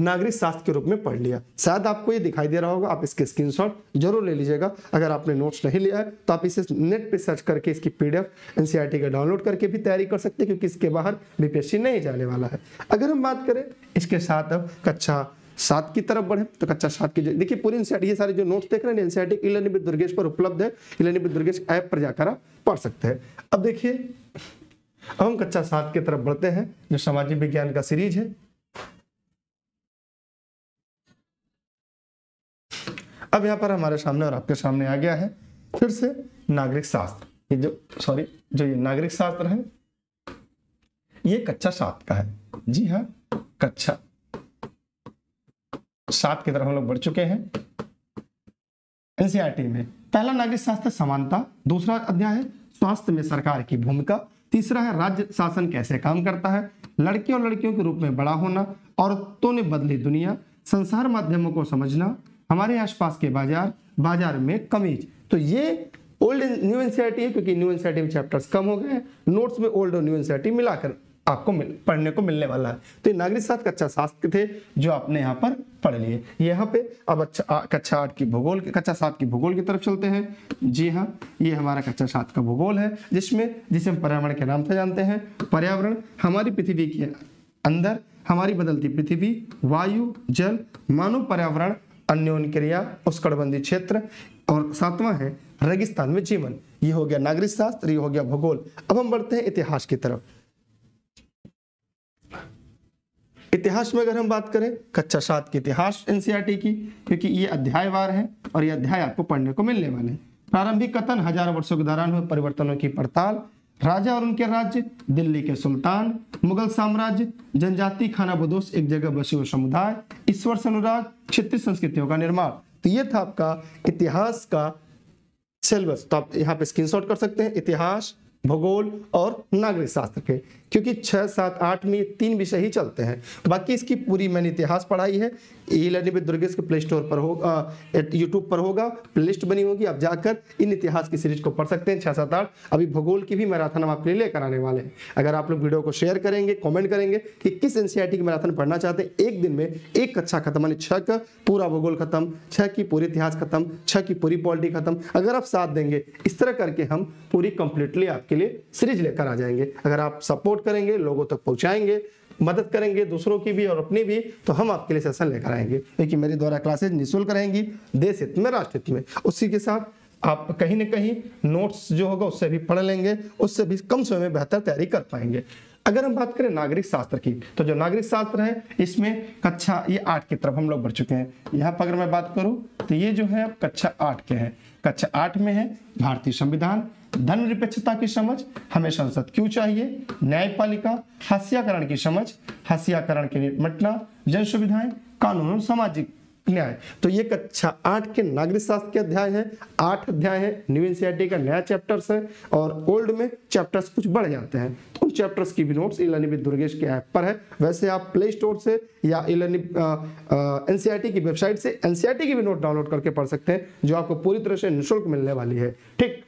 नागरिक शास्त्र के रूप में पढ़ लिया। शायद आपको ये दिखाई दे रहा होगा, आप इसके स्क्रीनशॉट ज़रूर ले लीजिएगा। अगर आपने नोट्स नहीं लिया है तो आप इसे नेट पे सर्च करके इसकी पीडीएफ एनसीईआरटी का डाउनलोड करके भी तैयारी कर सकते हैं, क्योंकि इसके बाहर बीपीएससी नहीं जाने वाला है। अगर हम बात करें इसके साथ अब कक्षा सात की तरफ़ बढ़े तो कक्षा सात की देखिए, पूरी एनसीआरटी ये सारे जो नोट्स देख रहे हैं एनसीआरटी इलनी विद दुर्गेश पर उपलब्ध है। इलनी विद दुर्गेश ऐप पर जाकर आप पढ़ सकते हैं। अब देखिए, अब हम कक्षा सात की तरफ़ बढ़ते हैं, जो सामाजिक विज्ञान का सीरीज़ है। अब यहाँ पर हमारे सामने और आपके सामने आ गया है फिर से नागरिक शास्त्र। ये जो सॉरी जो ये नागरिक शास्त्र है, ये कक्षा सात का है। जी हाँ कक्षा सात की तरफ़ हम लोग बढ़ चुके हैं एनसीआरटी में। पहला नागरिक शास्त्र समानता, दूसरा अध्याय है स्वास्थ्य में सरकार की भूमिका, तीसरा है राज्य शासन कैसे काम करता है, लड़कियों और लड़कियों के रूप में बड़ा होना, औरतों ने बदली दुनिया, संसार माध्यमों को समझना हमारे आसपास के बाज़ार बाज़ार में कमीज। तो ये ओल्ड न्यू एनसीआरटी है क्योंकि न्यू एनसीआरटी में चैप्टर्स कम हो गए हैं। नोट्स में ओल्ड और न्यू एनसीआरटी मिलाकर आपको मिल, पढ़ने को मिलने वाला है। तो ये नागरिक शास्त्र कक्षा शास्त्र थे जो आपने यहाँ पर पढ़ लिए। यहाँ पे अब अच्छा कक्षा आठ की भूगोल कक्षा सात की भूगोल की तरफ़ चलते हैं। जी हाँ ये हमारा कक्षा सात का भूगोल है जिसमें जिसे हम पर्यावरण के नाम से जानते हैं। पर्यावरण हमारी पृथ्वी के अंदर हमारी बदलती पृथ्वी वायु जल मानव पर्यावरण अन्योन क्रिया उष्कड़बंदी क्षेत्र, और सातवां है, रेगिस्तान में जीवन। ये हो गया नागरिक शास्त्र, ये हो गया भूगोल। अब हम बढ़ते हैं इतिहास की तरफ़। इतिहास में अगर हम बात करें कक्षा सात के इतिहास एनसीईआरटी की, क्योंकि ये अध्यायवार है, और ये अध्याय आपको पढ़ने को मिलने वाले हैं। प्रारंभिक कथन, हज़ार वर्षों के दौरान हुए परिवर्तनों की पड़ताल राजा और उनके राज्य, दिल्ली के सुल्तान, मुगल साम्राज्य, जनजाति, खाना बदोश, एक जगह बसे हुए समुदाय, ईश्वर अनुराग, क्षेत्रीय संस्कृतियों का निर्माण। तो ये था आपका इतिहास का सिलेबस। तो आप यहाँ पे स्क्रीनशॉट कर सकते हैं। इतिहास भूगोल और नागरिक शास्त्र के, क्योंकि छः सात, आठ में तीन विषय ही चलते हैं। बाकी इसकी पूरी मैंने इतिहास पढ़ाई है। ई लर्निंग विद दुर्गेश के प्ले स्टोर पर होगा यूट्यूब पर होगा प्ले लिस्ट बनी होगी। आप जाकर इन इतिहास की सीरीज़ को पढ़ सकते हैं छः सात, आठ। अभी भूगोल की भी मैराथन हम आपके लिए लेकर आने वाले हैं। अगर आप लोग वीडियो को शेयर करेंगे कॉमेंट करेंगे कि किस एनसीआरटी की मैराथन पढ़ना चाहते हैं, एक दिन में एक कक्षा खत्म, यानी छः का पूरा भूगोल खत्म छः की पूरी इतिहास खत्म छः की पूरी पॉलिटी खत्म। अगर आप साथ देंगे, इस तरह करके हम पूरी कंप्लीटली आपके लिए सीरीज़ लेकर आ जाएँगे। अगर आप सपोर्ट करेंगे, लोगों तक पहुंचाएँगे, मदद करेंगे दूसरों की भी और अपनी भी तो हम आपके लिए सेशन लेकर आएँगे। क्योंकि मेरे द्वारा क्लासेज निःशुल्क रहेंगी। देश हित में, राष्ट्र हित में। उसी के साथ आप कहीं ना कहीं नोट्स जो होगा, उससे भी पढ़ लेंगे। उससे भी कम समय में बेहतर तैयारी कर पाएँगे। अगर हम बात करें नागरिक शास्त्र की तो जो नागरिक शास्त्र है, इसमें कक्षा ये आठ की तरफ़ हम लोग बढ़ चुके हैं। यहाँ पर अगर मैं बात करूँ तो ये जो है कक्षा आठ के हैं। कक्षा आठ में है भारतीय संविधान धर्मनिरपेक्षता की समझ हमें संसद क्यों चाहिए? न्यायपालिका, हास्याकरण की समझ, हास्याकरण के निपटना जन सुविधाएँ, कानून और सामाजिक न्याय। तो ये कक्षा आठ के नागरिक शास्त्र के अध्याय है। आठ अध्याय है न्यू एनसीआरटी का नया चैप्टर्स है और ओल्ड में चैप्टर्स कुछ बढ़ जाते हैं। तो उन चैप्टर्स की भी नोट्स इलानी विद दुर्गेश के ऐप पर है। वैसे आप प्ले स्टोर से या इलानी एनसीआरटी की वेबसाइट से एनसीआरटी की भी नोट डाउनलोड करके पढ़ सकते हैं, जो आपको पूरी तरह से निःशुल्क मिलने वाली है। ठीक?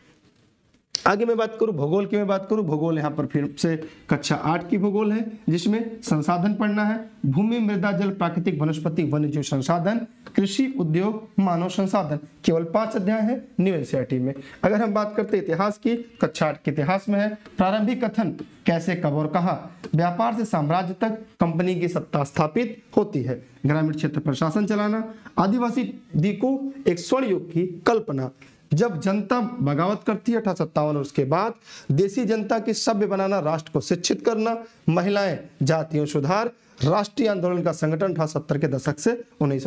आगे मैं बात करूँ, भूगोल की मैं बात करूँ, भूगोल यहाँ पर फिर से कक्षा आठ की भूगोल है, जिसमें संसाधन पढ़ना है, भूमि, मृदा, जल, प्राकृतिक, वनस्पति, वन्य जीव संसाधन, कृषि, उद्योग, मानव संसाधन, केवल पाँच अध्याय है न्यू एनसीआरटी में। अगर हम बात करते इतिहास की, कक्षा आठ के इतिहास में है, प्रारंभिक कथन, कैसे, कब और कहा, व्यापार से साम्राज्य तक कंपनी की सत्ता स्थापित होती है, ग्रामीण क्षेत्र प्रशासन चलाना, आदिवासी दी को एक स्वर्ण युग की कल्पना जब जनता बगावत करती है अठारह सत्तावन उसके बाद देसी जनता की सभ्य बनाना, राष्ट्र को शिक्षित करना, महिलाएँ जातियों सुधार, राष्ट्रीय आंदोलन का संगठन अठारह सत्तर के दशक से उन्नीस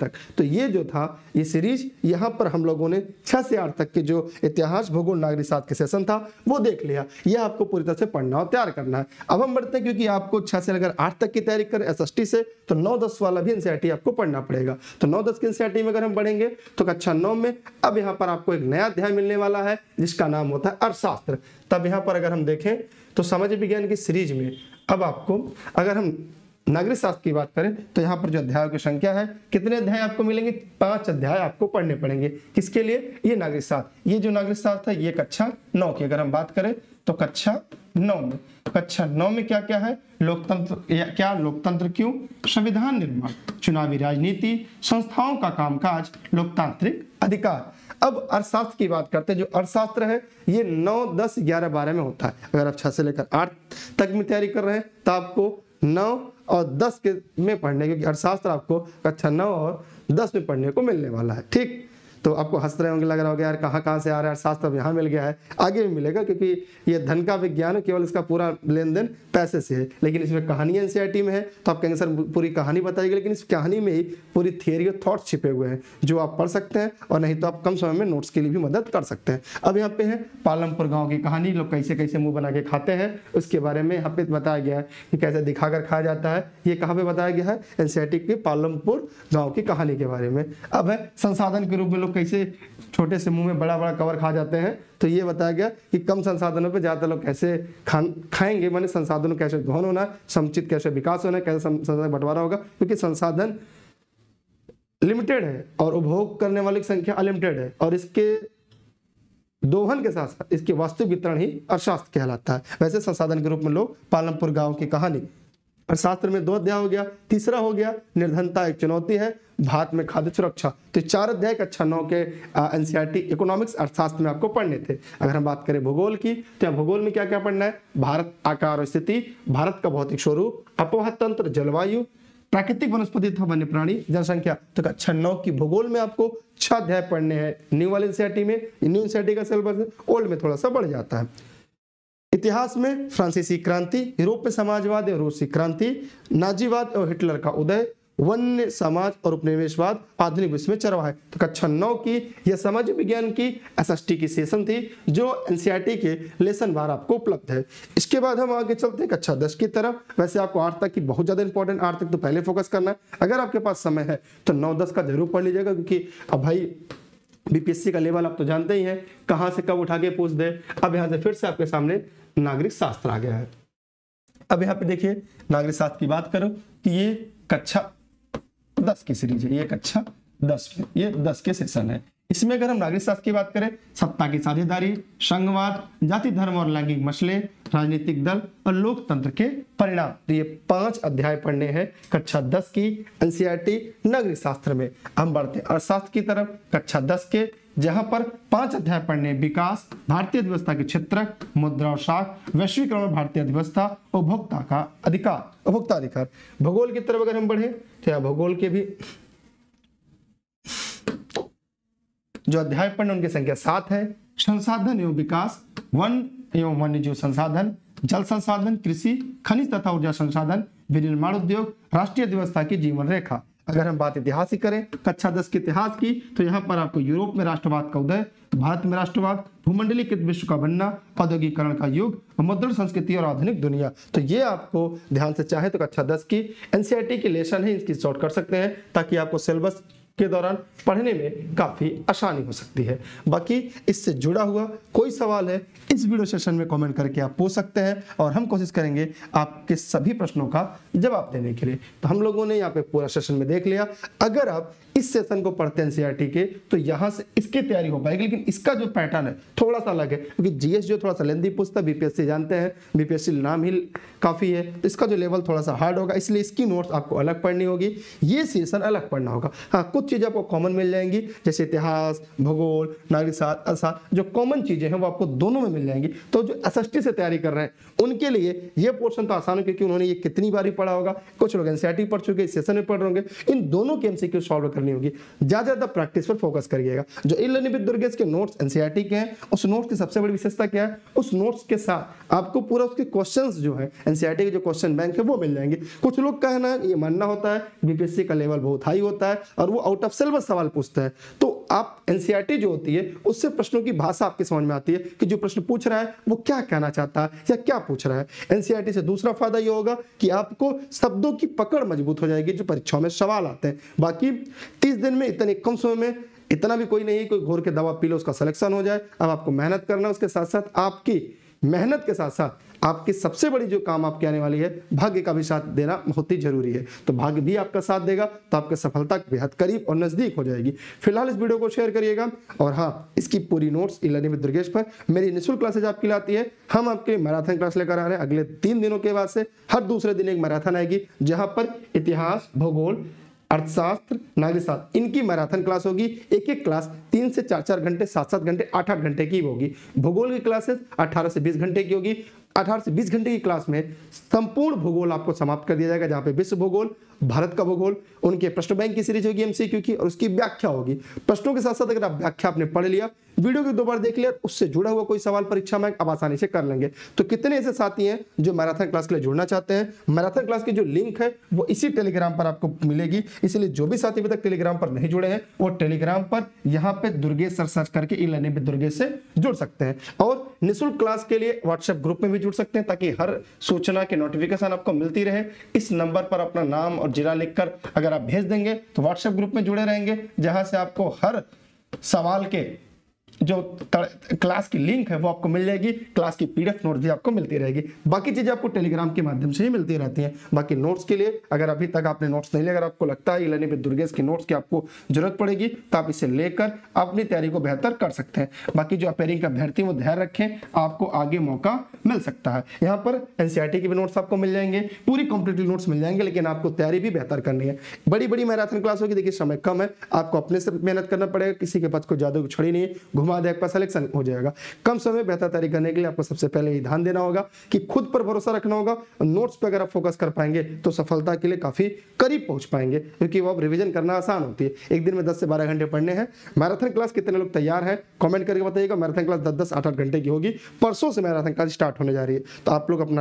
तक। तो ये जो था, ये सीरीज़, यहाँ पर हम लोगों ने छह से आठ तक के जो इतिहास, भूगोल नागरिक शास्त्र के सेशन था, वो देख लिया। ये आपको पूरी तरह से पढ़ना और तैयार करना है। अब हम बढ़ते हैं, क्योंकि आपको छह से अगर आठ तक की तैयारी करें एस से तो नौ दस वाला भी एनसीआरटी आपको पढ़ना पड़ेगा। तो नौ दस की एनसीआरटी में अगर हम बढ़ेंगे तो कक्षा नौ में, अब यहाँ पर आपको एक नया अध्याय मिलने वाला है, जिसका नाम होता है अर्थशास्त्र। तब यहाँ पर अगर हम देखें तो समाज विज्ञान की सीरीज़ में अब आपको, अगर हम नागरिक शास्त्र की बात करें तो यहाँ पर जो अध्यायों की संख्या है, कितने अध्याय आपको मिलेंगे? पाँच अध्याय आपको पढ़ने पड़ेंगे। किसके लिए? ये नागरिक शास्त्र। ये जो नागरिक शास्त्र है, ये कक्षा नौ की अगर हम बात करें तो कक्षा नौ में। कक्षा नौ में क्या क्या है? लोकतंत्र, या क्या लोकतंत्र क्यों? संविधान निर्माण, चुनावी राजनीति, संस्थाओं का कामकाज, लोकतांत्रिक अधिकार। अब अर्थशास्त्र की बात करते हैं। जो अर्थशास्त्र है, ये नौ, दस, ग्यारह, बारह में होता है। अगर आप छह से लेकर आठ तक में तैयारी कर रहे हैं तो आपको नौ और दस के में पढ़ने, क्योंकि अर्थशास्त्र आपको कक्षा नौ और दस में पढ़ने को मिलने वाला है। ठीक? तो आपको हंस रहे होंगे, लग रहा होगा, यार कहाँ कहाँ से आ रहा है शास्त्र अब यहाँ मिल गया है। आगे भी मिलेगा, क्योंकि ये धन का विज्ञान है, केवल इसका पूरा लेन देन पैसे से है। लेकिन इसमें कहानी एनसीआरटी में है तो आप कहेंगे, सर पूरी कहानी बताएगी लेकिन इस कहानी में ही पूरी थियरी और थॉट्स छिपे हुए हैं, जो आप पढ़ सकते हैं, और नहीं तो आप कम समय में नोट्स के लिए भी मदद कर सकते हैं। अब यहाँ पे है, पालमपुर गाँव की कहानी, लोग कैसे कैसे मुँह बना के खाते हैं, उसके बारे में यहाँ पे बताया गया है कि कैसे दिखाकर खाया जाता है, ये कहाँ पे बताया गया है एनसीआरटी के पालमपुर गाँव की कहानी के बारे में। अब है, संसाधन के रूप में लोग कैसे छोटे से मुँह में बड़ा बड़ा कवर खा जाते हैं तो ये बताया गया कि कम संसाधनों पे ज़्यादा लोग कैसे खान, खाएँगे, माने संसाधनों कैसे दोहन होना, समुचित कैसे विकास होना, कैसे संसाधन बंटवारा होगा, क्योंकि संसाधन लिमिटेड है और उपभोग करने वाले की संख्या अलिमिटेड है और इसके दोहन के साथ साथ इसके वास्तविक वितरण ही अर्थशास्त्र कहलाता है। वैसे संसाधन के रूप में लोग पालमपुर गाँव की कहानी अर्थशास्त्र में दो अध्याय हो गया, तीसरा हो गया, निर्धनता एक चुनौती है, भारत में खाद्य सुरक्षा। तो चार अध्याय कक्षा नौ के एनसीईआरटी इकोनॉमिक्स अर्थशास्त्र में आपको पढ़ने थे। अगर हम बात करें भूगोल की तो भूगोल में क्या क्या पढ़ना है? भारत आकार और स्थिति, भारत का भौतिक स्वरूप, अपवाह तंत्र, जलवायु, प्राकृतिक वनस्पति तथा वन्य प्राणी, जनसंख्या। तो कक्षा नौ की भूगोल में आपको छह अध्याय पढ़ने हैं। न्यू वाले एनसीईआरटी में, न्यू एनसीईआरटी का सिलेबस ओल्ड में थोड़ा सा बढ़ जाता है। इतिहास में फ्रांसीसी क्रांति यूरोप में समाजवाद और रूसी क्रांति, नाजीवाद और हिटलर का उदय, वन्य समाज और उपनिवेशवाद आधुनिक विश्व में चरवा है तो कक्षा नौ की यह सामाजिक विज्ञान की एसएसटी की सेशन थी, जो एनसीईआरटी के लेसन बार आपको उपलब्ध है। इसके बाद हम आगे चलते हैं कक्षा दस की तरफ़। वैसे आपको आठ तक की बहुत ज़्यादा इंपॉर्टेंट आठ तक तो पहले फोकस करना है। अगर आपके पास समय है तो नौ दस का ज़रूर पढ़ लीजिएगा, क्योंकि अब भाई बीपीएससी का लेवल आप तो जानते ही हैं, कहाँ से कब उठा के पूछ दे। अब यहाँ से फिर से आपके सामने नागरिक शास्त्र आ गया है। अब यहाँ पे देखिए, नागरिक शास्त्र की बात करो कि ये कक्षा दस की सीरीज़ है, ये कक्षा दस ये दस के सेशन है। इसमें अगर हम नागरिक शास्त्र की बात करें, सत्ता की साझेदारी, संघवाद, जाति, धर्म और लैंगिक मसले, राजनीतिक दल और लोकतंत्र के परिणाम। तो ये पाँच अध्याय पढ़ने हैं कक्षा दस की एनसीईआरटी नागरिक शास्त्र में। हम बढ़ते अर्थशास्त्र की तरफ़, कक्षा दस के जहाँ पर पाँच अध्याय पढ़ने, विकास, भारतीय अर्थव्यवस्था के क्षेत्र मुद्रा और शाख वैश्वीकरण भारतीय अर्थव्यवस्था, उपभोक्ता का अधिकार। उपभोक्ता अधिकार। भूगोल की तरफ़ अगर हम बढ़े तो भूगोल के भी जो अध्याय पढ़ने उनकी संख्या सात है। संसाधन एवं विकास, वन एवं वन्य जीव संसाधन, जल संसाधन, कृषि, खनिज तथा ऊर्जा संसाधन, विनिर्माण उद्योग, राष्ट्रीय व्यवस्था की जीवन रेखा। अगर हम बात इतिहास की करें, कक्षा दस के इतिहास की तो यहाँ पर आपको यूरोप में राष्ट्रवाद का उदय, भारत में राष्ट्रवाद, भूमंडलीकृत विश्व का बनना औद्योगिकरण का युग मधुर संस्कृति और आधुनिक दुनिया। तो ये आपको ध्यान से चाहे तो कक्षा दस की एनसीईआरटी की लेसन है, इसकी शॉर्ट कर सकते हैं, ताकि आपको सिलेबस के दौरान पढ़ने में काफ़ी आसानी हो सकती है। बाकी इससे जुड़ा हुआ कोई सवाल है, इस वीडियो सेशन में कमेंट करके आप पूछ सकते हैं और हम कोशिश करेंगे आपके सभी प्रश्नों का जवाब देने के लिए। तो हम लोगों ने यहाँ पे पूरा सेशन में देख लिया। अगर आप इस सेशन को पढ़ते हैं एनसीईआरटी के तो यहाँ से इसकी तैयारी हो पाएगी, लेकिन इसका जो पैटर्न है थोड़ा सा अलग है। क्योंकि जीएस जो थोड़ा सा लेंदी पूछता है बीपीएससी जानते हैं बीपीएससी नाम ही काफ़ी है तो इसका जो लेवल थोड़ा सा हार्ड होगा, इसलिए इसकी नोट्स आपको अलग पढ़नी होगी। ये सेशन अलग पढ़ना होगा। हाँ कुछ चीज़ें आपको कॉमन मिल जाएँगी, जैसे इतिहास, भूगोल, नागरिक शास्त्र जो कॉमन चीज़ें हैं, वो आपको दोनों में मिल जाएँगी। तो जो एस से तैयारी कर रहे हैं, उनके लिए ये पोर्शन तो आसान है, क्योंकि उन्होंने ये कितनी बार पढ़ा होगा। कुछ लोग एनसीआरटी पढ़ चुके सेशन में पढ़ रहे होंगे। इन दोनों के एमसीक्यू सॉल्व करनी होगी। ज़्यादा ज़्यादा प्रैक्टिस पर फोकस करिएगा। जो ई लर्निंग विद दुर्गेश के नोट्स एनसीईआरटी के हैं, उस नोट्स की सबसे बड़ी विशेषता क्या है? उस नोट्स के साथ आपको पूरा उसके क्वेश्चंस जो है एनसीईआरटी के जो क्वेश्चन बैंक है, वो मिल जाएँगे। कुछ लोग कहना ये मानना होता है बीपीएससी का लेवल बहुत हाई होता है और वो आउट ऑफ़ सिलेबस सवाल पूछता है। तो आप एनसीईआरटी जो होती है, उससे प्रश्नों की भाषा आपके समझ में आती है कि जो प्रश्न पूछ रहा है, वो क्या कहना चाहता है या क्या पूछ रहा है। एनसीईआरटी से दूसरा फ़ायदा ये होगा कि आपको शब्दों की पकड़ मज़बूत हो जाएगी जो परीक्षाओं में सवाल आते हैं। बाकी तीस दिन में, इतने कम समय में, इतना भी कोई नहीं कोई घोर के दवा पी लो, उसका सिलेक्शन हो जाए। अब आपको मेहनत करना उसके साथ साथ आपकी मेहनत के साथ साथ आपकी सबसे बड़ी जो काम आपके आने वाली है, भाग्य का भी साथ देना बहुत ही ज़रूरी है। तो भाग्य भी आपका साथ देगा तो आपके सफलता बेहद करीब और नज़दीक हो जाएगी। फ़िलहाल इस वीडियो को शेयर करिएगा, और हाँ इसकी पूरी नोट्स इलानी में दुर्गेश पर मेरी निःशुल्क क्लासेज आपकी लाती है। हम आपके मैराथन क्लास लेकर आ रहे हैं अगले तीन दिनों के बाद से। हर दूसरे दिन एक मैराथन आएगी, जहाँ पर इतिहास, भूगोल अर्थशास्त्र नागरिक शास्त्र इनकी मैराथन क्लास होगी। एक एक क्लास तीन से चार चार घंटे सात सात घंटे आठ आठ घंटे की होगी। भूगोल की क्लासेस अठारह से बीस घंटे की होगी। अठारह से बीस घंटे की क्लास में संपूर्ण भूगोल आपको समाप्त कर दिया जाएगा, जहाँ पे विश्व भूगोल, भारत का भूगोल, उनके प्रश्न बैंक की सीरीज़ होगी एमसीक्यू की और उसकी व्याख्या होगी। प्रश्नों के साथ साथ अगर आप व्याख्या आपने पढ़ लिया, वीडियो को दो बार देख लिया, उससे जुड़ा हुआ कोई सवाल परीक्षा में आप आसानी से कर लेंगे। तो कितने ऐसे साथी हैं जो मैराथन क्लास के लिए जुड़ना चाहते हैं? मैराथन क्लास की जो लिंक है, वो इसी टेलीग्राम पर आपको मिलेगी। इसलिए जो भी साथी अभी तक टेलीग्राम पर नहीं जुड़े हैं, वो टेलीग्राम पर यहाँ पे दुर्गेश सर सर्च करके ई लर्निंग दुर्गेश से जुड़ सकते हैं। और निःशुल्क क्लास के लिए व्हाट्सएप ग्रुप में भी जुड़ सकते हैं ताकि हर सूचना की नोटिफिकेशन आपको मिलती रहे। इस नंबर पर अपना नाम और जिला लिखकर अगर आप भेज देंगे तो व्हाट्सएप ग्रुप में जुड़े रहेंगे, जहाँ से आपको हर सवाल के जो क्लास की लिंक है, वो आपको मिल जाएगी। क्लास की पीडीएफ नोट भी आपको मिलती रहेगी। बाकी चीज़ें आपको टेलीग्राम के माध्यम से ही मिलती रहती हैं। बाकी नोट्स के लिए, अगर अभी तक आपने नोट्स नहीं लिया, अगर आपको लगता है इलानी दुर्गेश की नोट्स की आपको ज़रूरत पड़ेगी तो आप इसे लेकर अपनी तैयारी को बेहतर कर सकते हैं। बाकी जो अपेयरिंग का अभ्यर्थी वो ध्यान रखें, आपको आगे मौका मिल सकता है। यहाँ पर एनसीआरटी के भी नोट्स आपको मिल जाएँगे, पूरी कॉम्पिटेटिव नोट्स मिल जाएँगे, लेकिन आपको तैयारी भी बेहतर करनी है। बड़ी बड़ी मैराथन क्लास होगी, देखिए समय कम है, आपको अपने से मेहनत करना पड़ेगा, किसी के पास कोई ज़्यादा छड़ी नहीं है, घुमा बाद आपका सिलेक्शन हो जाएगा। कम समय बेहतर तैयारी करने के लिए आपको सबसे पहले ध्यान देना होगा कि खुद पर भरोसा रखना होगा। नोट्स पर अगर आप फोकस कर पाएँगे तो सफलता के लिए काफ़ी करीब पहुँच पाएँगे, क्योंकि वो रिवीजन करना आसान होती है। एक दिन में दस से बारह घंटे पढ़ने हैं। मैराथन क्लास कितने लोग तैयार है? कॉमेंट करके बताइएगा। मैराथन क्लास दस दस, आठ आठ घंटे की होगी। परसों से मैराथन क्लास स्टार्ट होने जा रही है। तो आप लोग अपना